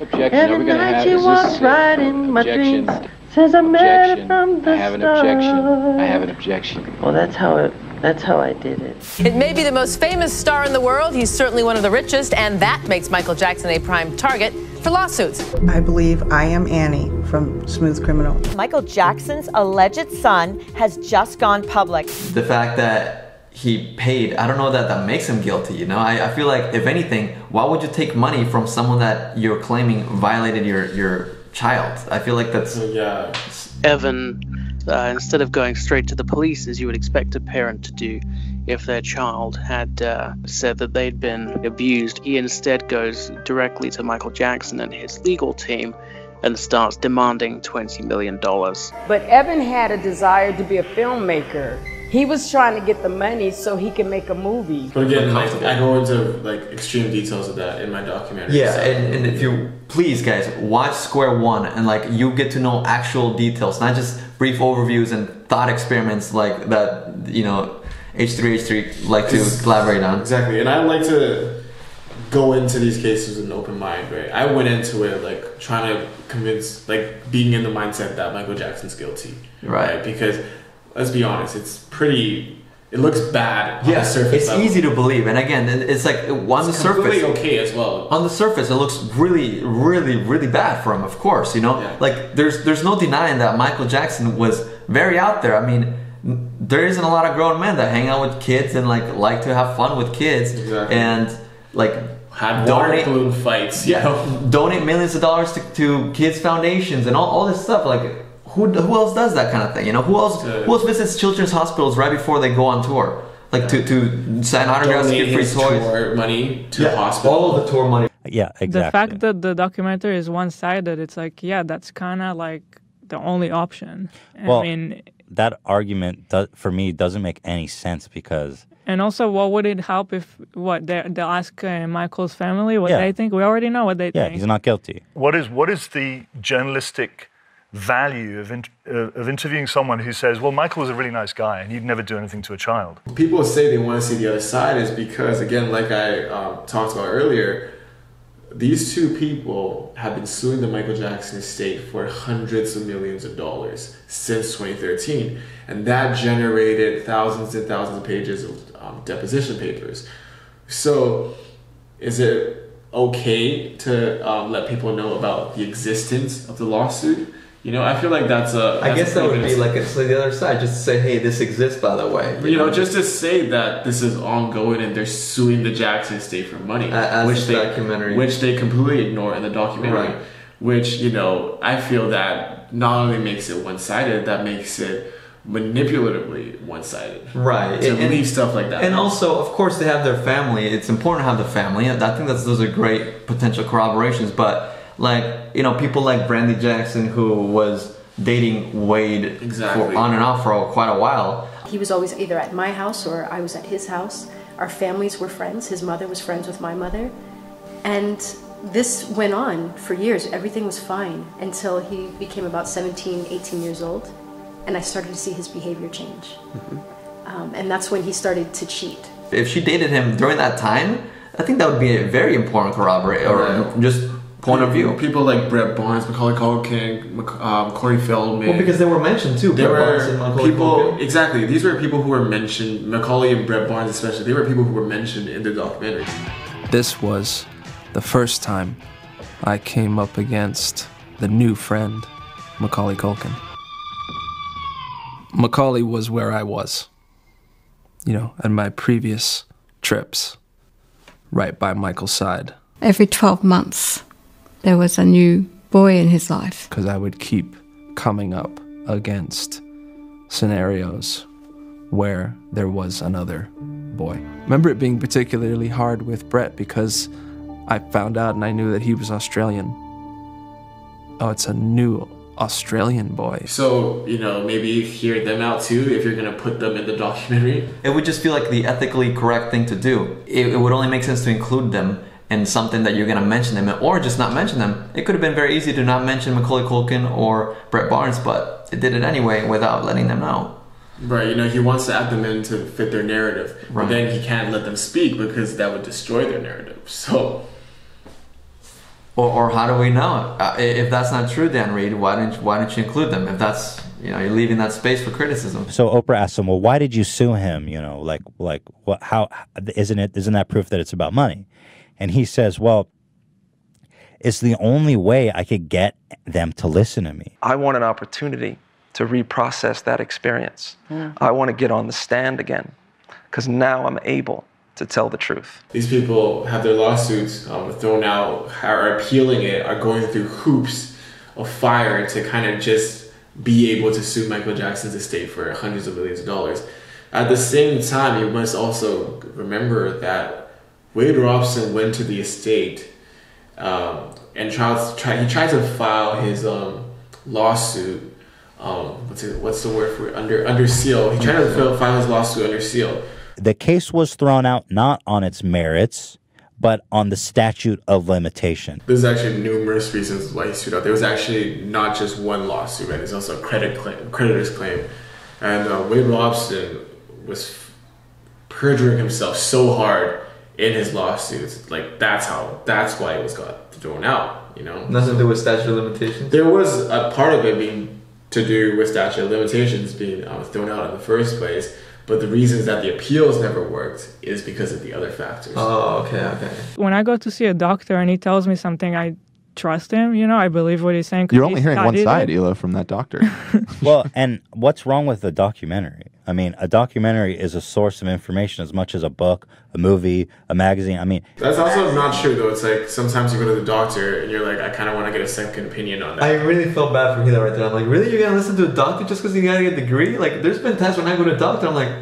Objection. Are we going to have? Is this right in my objection? dreams. Says I met her Objection. from the I have an objection. I have an objection. Well, that's how it. That's how I did it. It may be the most famous star in the world. He's certainly one of the richest, and that makes Michael Jackson a prime target for lawsuits. I believe I Am Annie from Smooth Criminal. Michael Jackson's alleged son has just gone public. The fact that he paid, I don't know that that makes him guilty, you know? I, I feel like, if anything, why would you take money from someone that you're claiming violated your, your child? I feel like that's... Yeah. Evan, uh, instead of going straight to the police as you would expect a parent to do if their child had uh, said that they'd been abused, he instead goes directly to Michael Jackson and his legal team and starts demanding $20 million. But Evan had a desire to be a filmmaker. He was trying to get the money so he can make a movie. But again, like, I go into like extreme details of that in my documentary. Yeah, so- and, and if you please, guys, watch Square One, and like you get to know actual details, not just brief overviews and thought experiments like that. You know, H three H three like to It's- collaborate on. Exactly, and I like to go into these cases with an open mind, right? I went into it like trying to convince, like being in the mindset that Michael Jackson's guilty, Right. Because let's be honest, it's pretty. It looks bad on Yeah, the surface. it's level. easy to believe, and again, it's like on the It's surface, completely okay as well. On the surface, it looks really, really, really bad for him. Of course, you know, like there's there's no denying that Michael Jackson was very out there. I mean, there isn't a lot of grown men that hang out with kids and like like to have fun with kids and like Had water balloon fights. You yeah, know? donate millions of dollars to, to kids foundations and all, all this stuff. Like, who, who else does that kind of thing? You know, who else who else visits children's hospitals right before they go on tour? Like to, to sign autographs, Donate give free his toys. tour money to Yeah, the hospital. All of the tour money. Yeah, exactly. The fact that the documentary is one sided, it's like, yeah, that's kind of like the only option. I Well, mean, that argument does, for me doesn't make any sense because and also, what would it help if what they they'll ask uh, Michael's family what Yeah. they think? We already know what they yeah, think. he's not guilty. What is what is the journalistic value of in, uh, of interviewing someone who says, "Well, Michael was a really nice guy and he'd never do anything to a child"? people say they want to see the other side is because again like i um, talked about earlier these two people have been suing the michael jackson estate for hundreds of millions of dollars since 2013 and that generated thousands and thousands of pages of um, deposition papers so is it okay to um, let people know about the existence of the lawsuit you know i feel like that's a I that's guess a that would be like it's like the other side, just to say, hey, this exists, by the way. you know, just to say that this is ongoing and they're suing the Jackson estate for money, as which they documentary- which they completely ignore in the documentary. Right. which you know I feel that not only makes it one-sided, that makes it manipulatively one-sided. Right. To And- leave stuff like that. And also, of course, they have their family. It's important to have the family. I think that's those are great potential corroborations. But like you know, people like Brandi Jackson, who was dating Wade Exactly. for on and off for quite a while. He was always either at my house or I was at his house. Our families were friends. His mother was friends with my mother. And this went on for years. Everything was fine until he became about 17, 18 years old. And I started to see his behavior change. Um, and that's when he started to cheat. If she dated him during that time, I think that would be a very important corroborate or just point of view. People like Brett Barnes, Macaulay Culkin, Mac- um, Corey Feldman. Well, because they were mentioned too. There Brett Barnes were and Macaulay people Culkin. exactly. These were people who were mentioned. Macaulay and Brett Barnes, especially. They were people who were mentioned in the documentary. This was the first time I came up against the new friend, Macaulay Culkin. Macaulay was where I was, you know, at my previous trips, right by Michael's side, Every 12 months, there was a new boy in his life. because I would keep coming up against scenarios where there was another boy. Remember it being particularly hard with Brett because I found out and I knew that he was Australian. Oh, it's a new Australian boy. So you know, maybe hear them out too if you're gonna put them in the documentary. It would just feel like the ethically correct thing to do. It, it would only make sense to include them in something that you're going to mention them or just not mention them. It could have been very easy to not mention Macaulay Culkin or Brett Barnes, but it did it anyway without letting them know. Right, you know, he wants to add them in to fit their narrative, Right. but then he can't let them speak because that would destroy their narrative. So, Or, or how do we know? Uh, if that's not true, Dan Reed, why didn't why didn't you include them? If that's you know you're leaving that space for criticism. So Oprah asked him, "Well, why did you sue him? You know, like, like, what? How isn't it? Isn't that proof that it's about money?" And he says, "Well, it's the only way I could get them to listen to me." I want an opportunity to reprocess that experience. Yeah. I want to get on the stand again because now I'm able to tell the truth. these people have their lawsuits um, thrown out, are appealing it, are going through hoops of fire to kind of just be able to sue Michael Jackson's estate for hundreds of millions of dollars. At the same time, you must also remember that Wade Robson went to the estate um, and tried, try, he tried to file his um, lawsuit. Um, what's, it, what's the word for it? Under under seal. He tried to file- file his lawsuit under seal. The case was thrown out not on its merits, but on the statute of limitation. There's actually numerous reasons why he sued out. There was actually not just one lawsuit, right? There's also a credit claim, creditor's claim, and uh, Wade Robson was perjuring himself so hard in his lawsuits. Like that's how. That's why it was got thrown out. You know, Nothing to do with statute of limitations. there was a part of it being to do with statute of limitations being um, thrown out in the first place. But the reasons that the appeals never worked is because of the other factors. Oh, okay, okay. When I go to see a doctor and he tells me something, I trust him. You know, I believe what he's saying. You're only hearing one side, it. Ela, from that doctor. well, and what's wrong with a documentary? I mean, a documentary is a source of information as much as a book, a movie, a magazine. I mean, That's also not true though. It's like sometimes you go to the doctor and you're like, I kind of want to get a second opinion on that. I really felt bad for Hila right there. I'm like, really? You're gonna listen to a doctor just because you gotta get a degree? Like, there's been times when I go to a doctor, I'm like,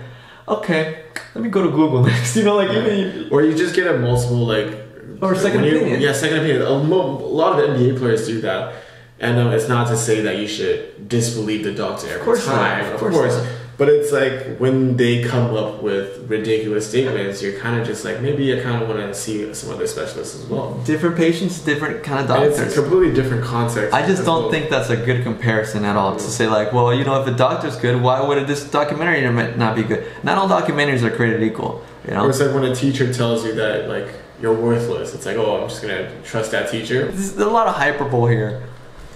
okay, let me go to Google next. You know, like even or you just get a multiple like Or second you- opinion. Yeah, second opinion. A, mo- a lot of NBA players do that, and um, it's not to say that you should disbelieve the doctor every course not, time, of of course course. not. But it's like when they come up with ridiculous statements, you're kind of just like maybe I kind of want to see some other specialists as well. different patients, different kind of And doctors. it's a completely different context. I just don't well. think that's a good comparison at all. To say like, well, you know, if a doctor's good, why would this documentary not be good? Not all documentaries are created equal. You know, Or it's like when a teacher tells you that like you're worthless. It's like, oh, I'm just gonna trust that teacher. There's a lot of hyperbole here.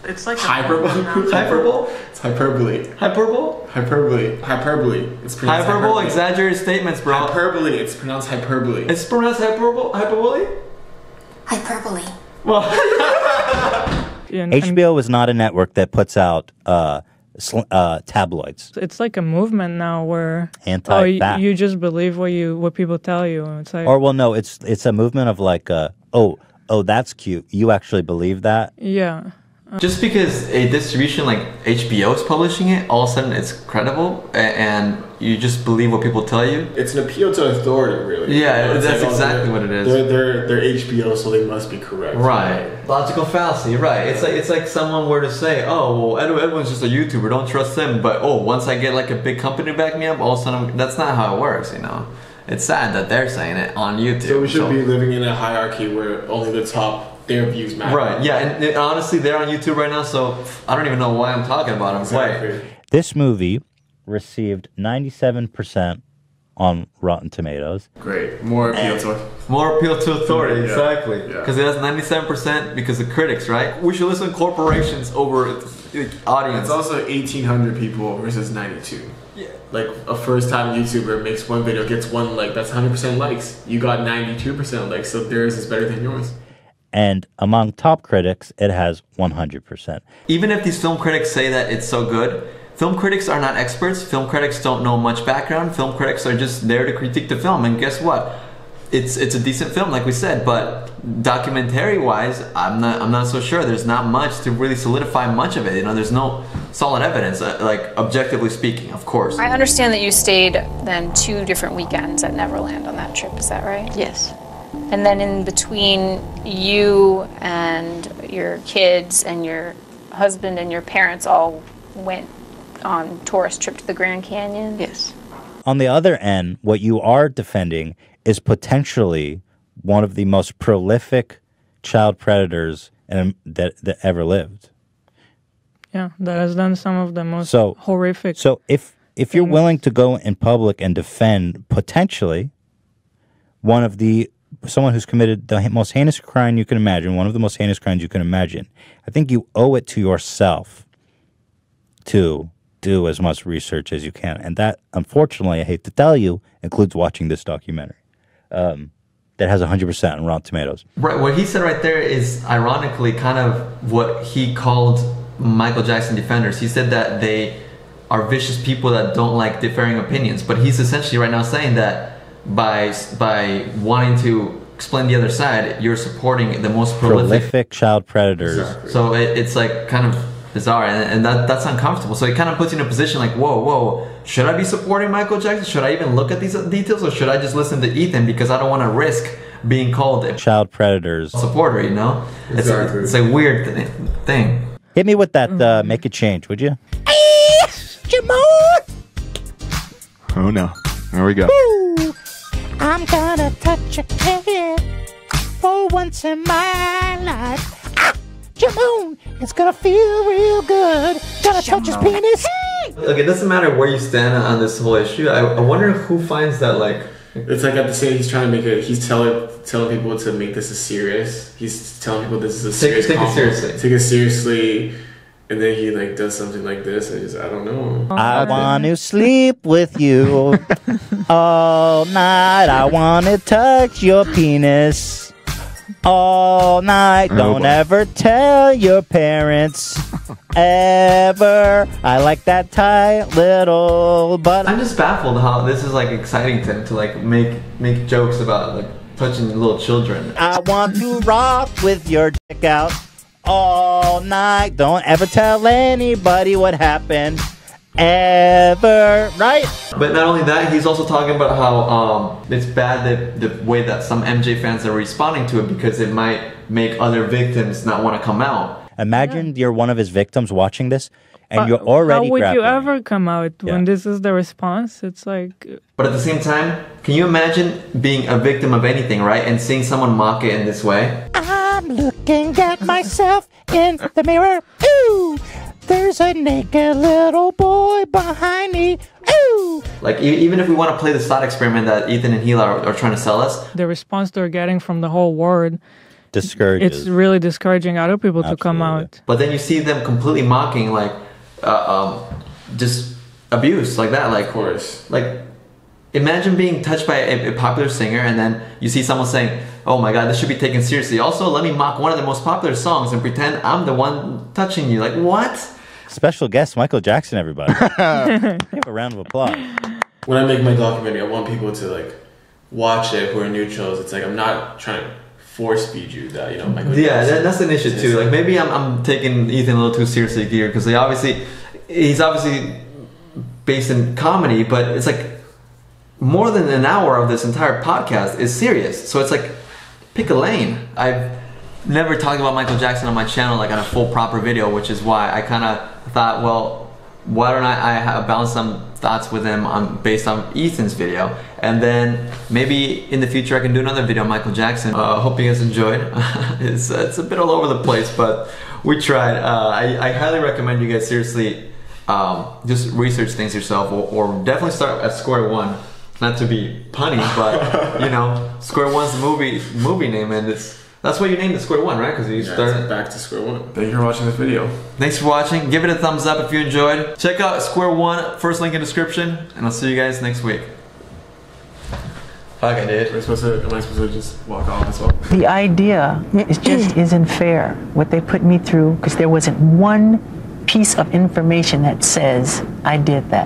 It's like hyperbole. hyperbole. It's hyperbole. Hyperbole. Hyperbole. Hyperbole. It's pronounced Hyperbole, exaggerated statements, bro. Hyperbole. It's pronounced hyperbole. It's pronounced hyperbole. Hyperbole. Hyperbole. HBO is not a network that puts out uh, sl- uh, tabloids. It's like a movement now where oh, Anti-fact. you, you just believe what you what people tell you. It's like Or well, no, it's it's a movement of like, uh, oh, oh, that's cute. You actually believe that? Yeah. Just because a distribution like HBO is publishing it, all of a sudden it's credible, and you just believe what people tell you. It's an appeal to authority, really. Yeah, It's that's oh, exactly what it is. They're, they're, they're HBO, so they must be correct. Right. Logical fallacy. Right. It's like it's like someone were to say, "Oh, well, Edwin's just a YouTuber. Don't trust them. But oh, once I get like a big company to back me up, all of a sudden I'm, that's not how it works. You know, it's sad that they're saying it on YouTube. So we should be living in a hierarchy where only the top, their views matter. Right. Yeah. And, and honestly, they're on YouTube right now, so I don't even know why I'm talking about them. Exactly. This movie received 97% on Rotten Tomatoes. Great. More appeal to More appeal to authority, Yeah. exactly. Yeah. Because it has 97% because of critics, right? We should listen to corporations over the audience. It's also 1,800 people versus 92. Yeah. Like a first time YouTuber makes one video, gets one like, that's 100% likes. You got 92% likes, so theirs is better than yours. And among top critics, it has 100%. Even if these film critics say that it's so good, film critics are not experts. Film critics don't know much background. Film critics are just there to critique the film. And guess what? It's it's a decent film, like we said, but documentary wise, I'm not I'm not so sure. There's not much to really solidify much of it. You know, there's no solid evidence, uh, like objectively speaking, of course. I understand that you stayed then two different weekends at Neverland on that trip, is that right? Yes. And then in between you and your kids and your husband and your parents all went on tourist trip to the Grand Canyon? Yes. On the other end, what you are defending is potentially one of the most prolific child predators that, that ever lived. Yeah, that has done some of the most So- horrific. So if if you're willing to go in public and defend potentially one of the someone who's committed the most heinous crime you can imagine, one of the most heinous crimes you can imagine, I think you owe it to yourself to do as much research as you can, and that, unfortunately, I hate to tell you, includes watching this documentary um, that has 100% on Rotten Tomatoes. Right, what he said right there is ironically kind of what he called Michael Jackson defenders. He said that they are vicious people that don't like differing opinions, but he's essentially right now saying that by by wanting to explain the other side, you're supporting the most prolific. Prolific child predators. So it, it's like kind of bizarre, and, and that that's uncomfortable. So it kind of puts you in a position like, whoa, whoa, should I be supporting Michael Jackson? Should I even look at these details, or should I just listen to Ethan because I don't want to risk being called a Child predators. supporter? You know, it's, a, it's a weird th- thing. Hit me with that uh, make a change, would you? Oh no. There we go. I'm gonna touch your head for once in my life. Ah, Jamoon, it's gonna feel real good. Gonna touch his penis. Look, it doesn't matter where you stand on this whole issue. I, I wonder who finds that like. It's like at the same, he's trying to make it. He's telling telling people to make this a serious. He's telling people this is a Take- serious. take it seriously. Take it seriously, and then he like does something like this. And just I don't know. Oh, I want to sleep with you all night. I want to touch your penis all night. Oh, Don't boy. ever tell your parents ever. I like that tight little butt. I'm just baffled how this is like exciting to him to like make make jokes about like touching little children. I want to rock with your dick out all night. Don't ever tell anybody what happened ever. Right? But not only that, he's also talking about how um, it's bad that the way that some MJ fans are responding to it because it might make other victims not want to come out. Imagine you're one of his victims watching this, and But you're already How would you ever come out when this is the response? It's like But at the same time, can you imagine being a victim of anything, right? And seeing someone mock it in this way? I'm looking at myself in the mirror. Ooh, there's a naked little boy behind me. Ooh. Like, e- even if we want to play the thought experiment that Ethan and Hila are, are trying to sell us, the response they're getting from the whole world. Discourages. It's really discouraging other people to come out. but then you see them completely mocking, like, uh, um, just abuse, like that. Like, of course. Like, imagine being touched by a, a popular singer and then you see someone saying, oh my god, this should be taken seriously. Also, let me mock one of the most popular songs and pretend I'm the one touching you. Like, what? Special guest Michael Jackson, everybody. Give a round of applause. When I make my documentary, I want people to like watch it who are neutrals. It's like I'm not trying to force feed you that you know Michael. Yeah, that, that's an issue is- too. Like maybe I'm, I'm taking Ethan a little too seriously here because they obviously he's obviously based in comedy, but it's like more than an hour of this entire podcast is serious. So it's like pick a lane. I've never talked about Michael Jackson on my channel like on a full proper video, which is why I kind of thought, well, why don't I, I have balance some thoughts with him on based on Ethan's video, and then maybe in the future I can do another video on Michael Jackson. Uh, hope you guys enjoyed. it's it's a bit all over the place, but we tried. Uh, I, I highly recommend you guys seriously um, just research things yourself, or, or definitely start at square one. Not to be punny, but you know, Square One's movie movie name, and it's that's why you named it Square One, right? Because you Yeah, started it's back to square one. Thank you for watching this video. Thanks for watching. Give it a thumbs up if you enjoyed. Check out Square One, first link in description, and I'll see you guys next week. Fuck, I did. Am I supposed to? Am I supposed to just walk off as well? The idea is just isn't fair. What they put me through, because there wasn't one piece of information that says I did that.